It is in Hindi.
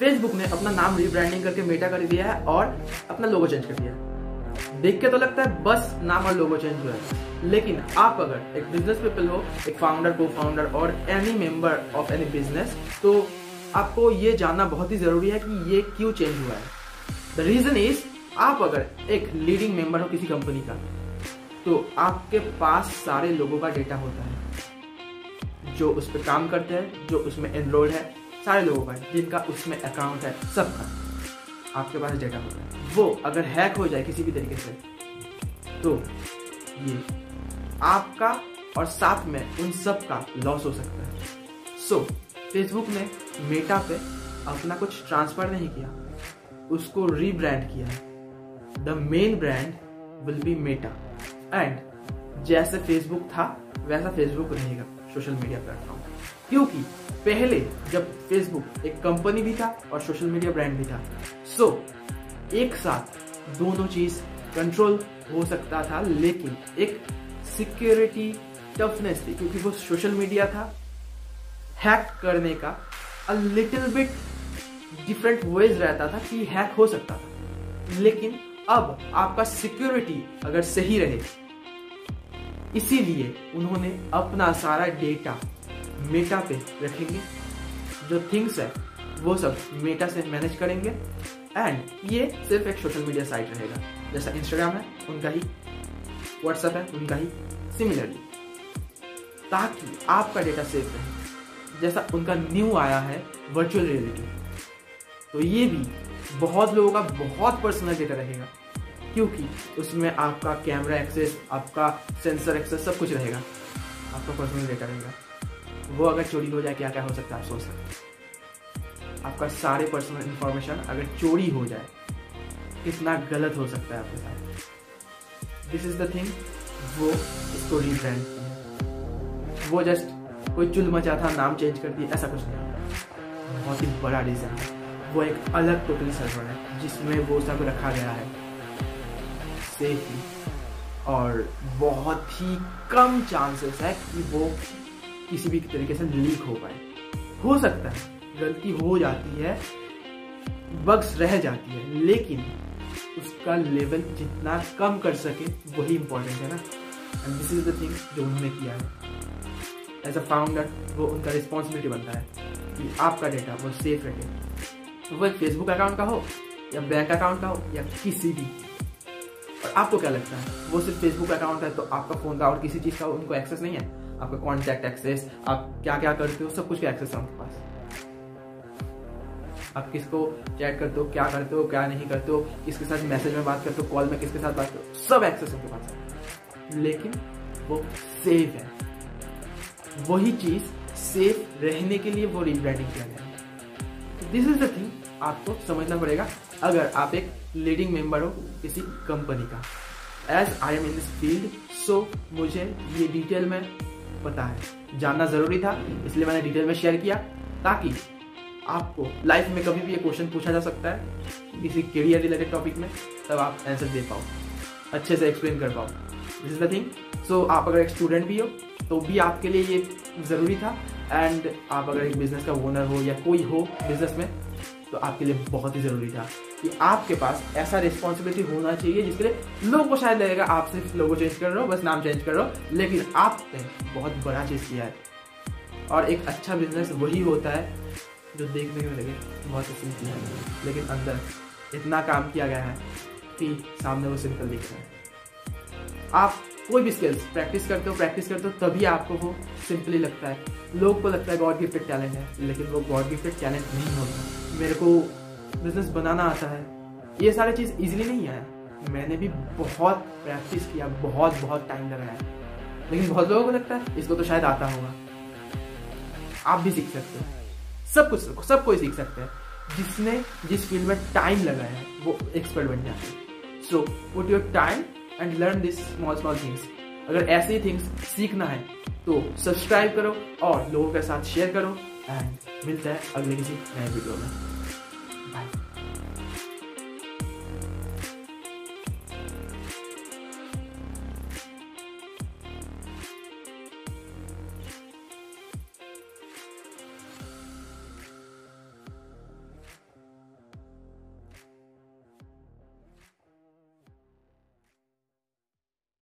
फेसबुक ने अपना नाम रीब्रांडिंग करके मेटा कर दिया है और अपना लोगो चेंज कर दिया है। देख के तो लगता है बस नाम और लोगो चेंज हुआ है। लेकिन आप अगर एक बिज़नेस पीपल हो, एक फाउंडर को फाउंडर और any member of any business तो आपको ये जानना बहुत ही ज़रूरी है कि ये क्यों चेंज हुआ है। द रीजन इज़ आप अगर एक लीडिंग मेंबर हो किसी कंपनी का तो आपके पास सारे लोगों का डेटा होता है। जो उस पर काम करते हैं, जो उसमें एनरोल्ड है सारे लोगों का जिनका उसमें अकाउंट है सबका। आपके पास डेटा होता है। वो अगर हैक हो जाए किसी भी तरीके से तो ये आपका और साथ में उन सब का लॉस हो सकता है। सो so, फेसबुक ने मेटा पे अपना कुछ ट्रांसफ़र नहीं किया। उसको रीब्रांड किया the main brand will be Meta and जैसे फेसबुक था वैसा फेसबुक रहेगा। सोशल मीडिया प्लेटफॉर्म क्योंकि पहले जब फेसबुक एक कंपनी भी था और सोशल मीडिया ब्रांड भी था। सो so, एक साथ दोनों चीज़ कंट्रोल हो सकता था लेकिन एक सिक्योरिटी टफनेस थी क्योंकि वो सोशल मीडिया था। हैक करने का a little bit different ways रहता था कि हैक हो सकता था। लेकिन अब आपका सिक्योरिटी अगर सही रहे इसीलिए उन्होंने अपना सारा डेटा मेटा पे रखेंगे। जो थिंग्स है, वो सब मेटा से मैनेज करेंगे। एंड ये सिर्फ़ एक सोशल मीडिया साइट रहेगा। जैसा इंस्टाग्राम है, उनका ही व्हाट्सएप है, उनका ही सिमिलरली ताकि आपका डेटा सेफ़ रहे। जैसा उनका न्यू आया है वर्चुअल रियलिटी तो ये भी बहुत लोगों का बहुत पर्सनल डेटा रहेगा। क्योंकि उसमें आपका कैमरा एक्सेस आपका सेंसर एक्सेस सब कुछ रहेगा। आपका पर्सनल डेटा रहेगा। वो अगर चोरी हो जाए, क्या क्या हो सकता है? आप सोच सकते आपका सारे पर्सनल इंफॉर्मेशन अगर चोरी हो जाए, कितना गलत हो सकता है आपके साथ। दिस इज़ द थिंग वो इसको रीब्रांड वो जस्ट कोई चुल मचा था, नाम चेंज कर दिया, ऐसा कुछ नहीं बहुत ही बड़ा रीजन है। वो एक अलग टोटल सर्वर है, जिसमें वो सब रखा गया है। सेफली और बहुत ही कम चांसेस है कि वो किसी भी तरीके से लीक हो पाए। हो सकता है, गलती हो जाती है बग्स रह जाती है, लेकिन उसका लेवल जितना कम कर सके, वही इंपॉर्टेंट है ना। And this is the thing जो उन्होंने किया है। एज अ फाउंडर वो उनका रिस्पॉन्सिबिलिटी बनता है कि आपका डेटा वो सेफ़ रहे। वो एक फेसबुक अकाउंट का हो, या बैंक अकाउंट का हो, या किसी भी आपको क्या लगता है? वो सिर्फ़ फेसबुक अकाउंट है तो आपका फ़ोन का और किसी चीज़ का उनको एक्सेस नहीं है? आपका कॉन्टैक्ट एक्सेस आप क्या क्या करते हो, सब कुछ का एक्सेस है उनके पास। आप किसको चैट करते हो, क्या करते हो, क्या नहीं करते हो, किसके साथ मैसेज में बात करते हो कॉल में किसके साथ बात करते हो, सब एक्सेस उनके पास। है लेकिन वो सेफ़ है। वही चीज़ सेफ़ रहने के लिए वो रिब्रांडिंग किया गया दिस इज़ द थिंग आपको समझना पड़ेगा। अगर आप एक लीडिंग मेंबर हो किसी कंपनी का। As I am in this field so मुझे ये डिटेल में पता है। जानना ज़रूरी था, इसलिए मैंने डिटेल में शेयर किया, ताकि आपको लाइफ में कभी भी ये क्वेश्चन पूछा जा सकता है, किसी करियर रिलेटेड टॉपिक में, तब आप आंसर दे पाओ, अच्छे से एक्सप्लेन कर पाओ। This is the thing so आप अगर एक स्टूडेंट भी हो तो भी आपके लिए ये ज़रूरी था एंड आप अगर एक बिज़नेस का ओनर हो या कोई हो बिज़नेस में तो आपके लिए बहुत ही ज़रूरी था कि आपके पास ऐसा रिस्पॉन्सिबिलिटी होना चाहिए जिसके लिए लोगों को शायद लगेगा, आप सिर्फ़ लोगो चेंज कर रहे हो, बस नाम चेंज कर रहे हो, लेकिन आपने बहुत बड़ा चीज़ किया है। और एक अच्छा बिज़नेस वही होता है जो देखने में लगे, बहुत अच्छी चीज़ है। लेकिन अंदर इतना काम किया गया है कि सामने वो सिंपल दिख रहा है। आप कोई भी स्किल्स प्रैक्टिस करते हो प्रैक्टिस करते हो, तभी आपको वो सिंपली लगता है। लोग को लगता है गॉड गिफ्टेड टैलेंट है, लेकिन वो गॉड गिफ्टेड टैलेंट नहीं होता। मेरे को बिज़नेस बनाना आता है। ये सारी चीज़ इजीली नहीं आया। मैंने भी बहुत प्रैक्टिस किया, बहुत बहुत टाइम लगाया। लेकिन बहुत लोगों को लगता है, इसको तो शायद आता होगा। आप भी सीख सकते हो। सब कुछ सब कोई सीख सकते हैं। जिसने जिस फ़ील्ड में टाइम लगाया है, वो एक्सपर्ट बन जाते हैं। So put your time and learn this small small things अगर ऐसे ही थिंग्स सीखना है तो सब्सक्राइब करो और लोगों के साथ शेयर करो एंड मिलता है अगले किसी नए वीडियो में।